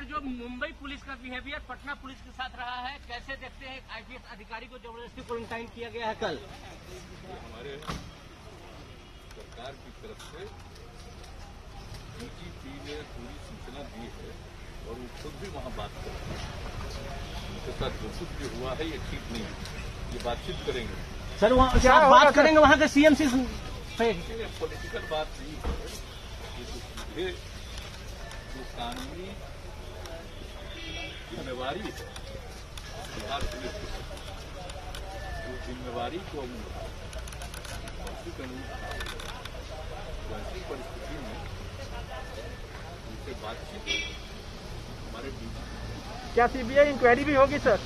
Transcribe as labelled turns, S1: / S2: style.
S1: IPS Patna police के साथ रहा है कैसे देखते हैं आईपीएस अधिकारी को ज़बरदस्ती क्वारंटाइन किया गया है कल?
S2: हमारे सरकार की तरफ़ से डीजीपी ने पूरी सूचना दी है और वो खुद भी वहाँ बात कर रहे हैं। उनके साथ जो कुछ भी हुआ है ये ठीक नहीं है। ये बातचीत करेंगे।
S1: सर वहाँ क्या आप बात करेंगे वहाँ के सीएमसी से।
S2: ये पॉलिटिकल बात नहीं है। ये जो कानूनी जिम्मेवारी है। बिहार पुलिस की वो जिम्मेवारी को ऐसी कानून परिस्थिति में उनसे बातचीत हमारे
S3: क्या सीबीआई इंक्वायरी भी होगी सर